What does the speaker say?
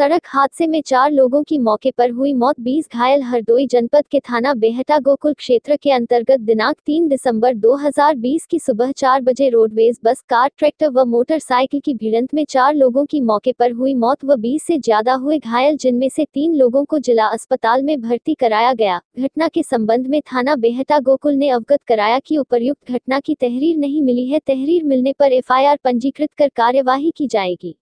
सड़क हादसे में चार लोगों की मौके पर हुई मौत। 20 घायल हरदोई जनपद के थाना बेहटा गोकुल क्षेत्र के अंतर्गत दिनांक 3 दिसंबर 2020 की सुबह चार बजे रोडवेज़ बस, कार, ट्रैक्टर व मोटरसाइकिल की भिड़ंत में चार लोगों की मौके पर हुई मौत व 20 से ज़्यादा हुए घायल, जिनमें से तीन लोगों को जिला अस्पताल में भर्ती कराया गया। घटना के संबंध में थाना बेहटा गोकुल ने अवगत कराया कि उपर्युक्त घटना की तहरीर नहीं मिली है। तहरीर मिलने पर एफ़ पंजीकृत कर कार्यवाही की जाएगी।